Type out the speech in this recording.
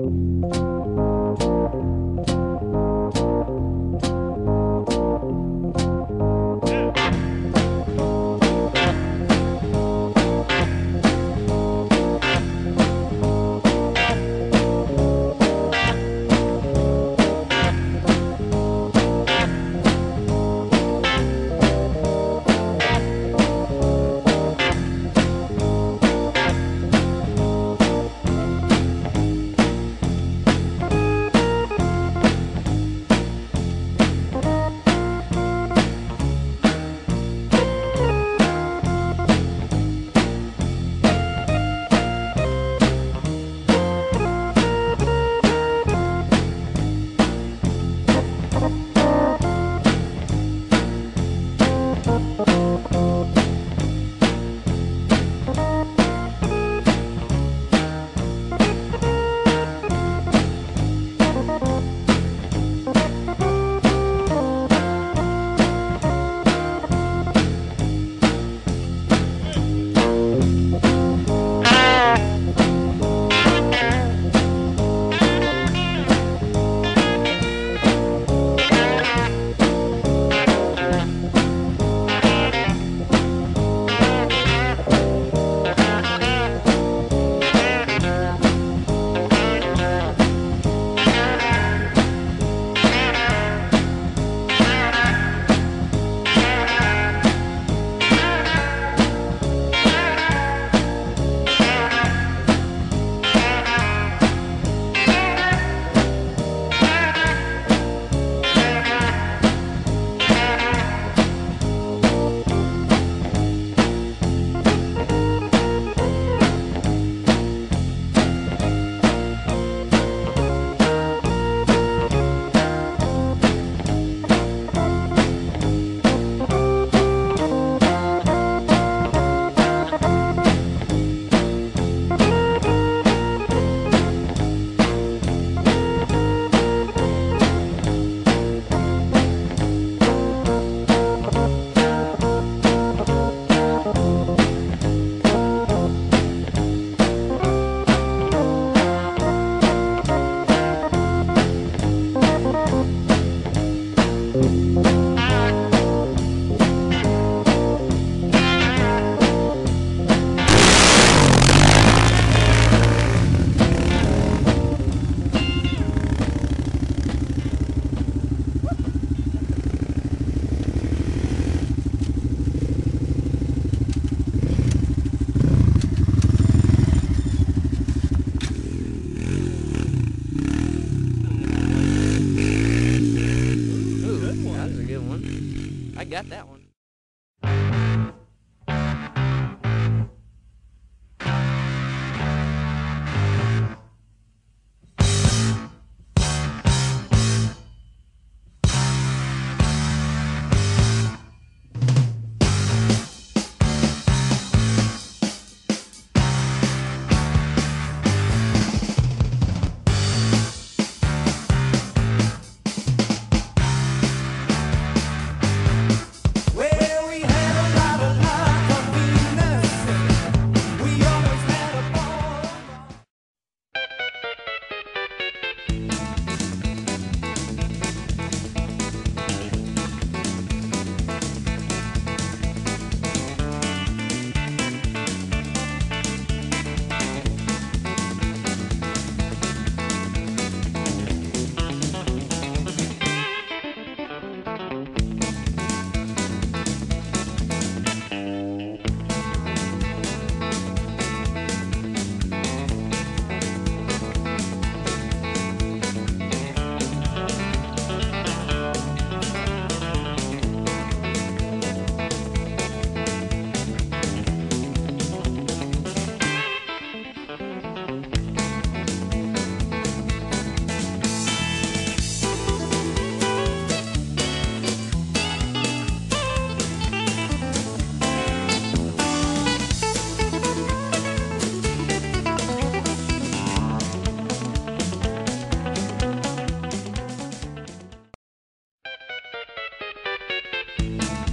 Música I got that one. Bye.